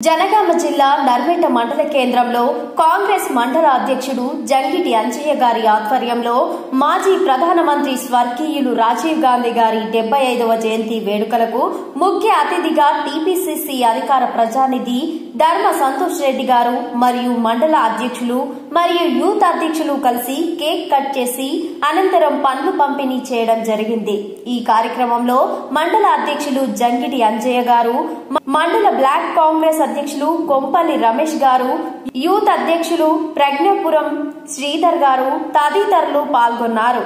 జనగామ జిల్లా నర్మేట మండల కేంద్రంలో కాంగ్రెస్ మండల అధ్యక్షుడు జంగిటి అంజయ్య గారి ఆధ్వర్యంలో మాజీ ప్రధానమంత్రి స్వర్గీయులు రాజీవ్ గాంధీ గారి డెబ్బై ఐదవ జయంతి వేడుకలకు ముఖ్య అతిథిగా టీపీసీసీ అధికార ప్రజానిధి ధర్మ సంతోష్ రెడ్డి గారు మరియు మండల అధ్యక్షులు మరియు యూత్ అధ్యక్షులు కలిసి కేక్ కట్ చేసి అనంతరం పండ్లు పంపిణీ చేయడం జరిగింది. ఈ కార్యక్రమంలో మండల అధ్యక్షులు జంగిటి అంజయ్య గారు మండల బ్లాక్ కాంగ్రెస్ అధ్యక్షులు కొంపల్లి రమేష్ గారు యూత్ అధ్యక్షులు ప్రజ్ఞపురం శ్రీధర్ గారు తదితరులు పాల్గొన్నారు.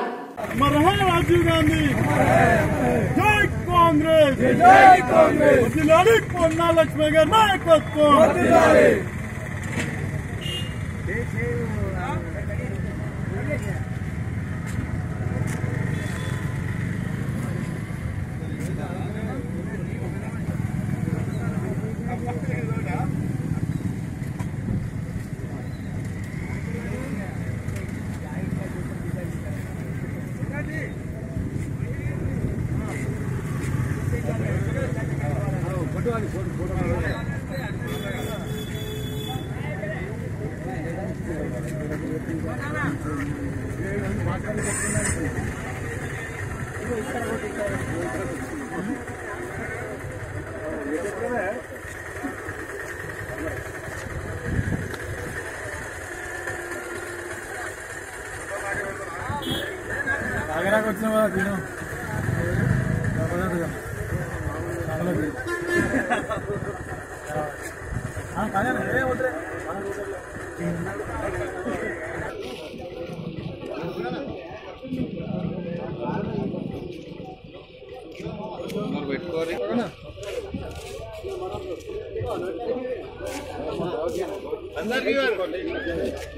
మరహా రాజీవ్ గాంధీ జై కాంగ్రెస్ జై కాంగ్రెస్ आगरा को तीनों। పెట్టుకోవాలి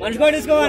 మనిషి కూడా తీసుకోవాలి.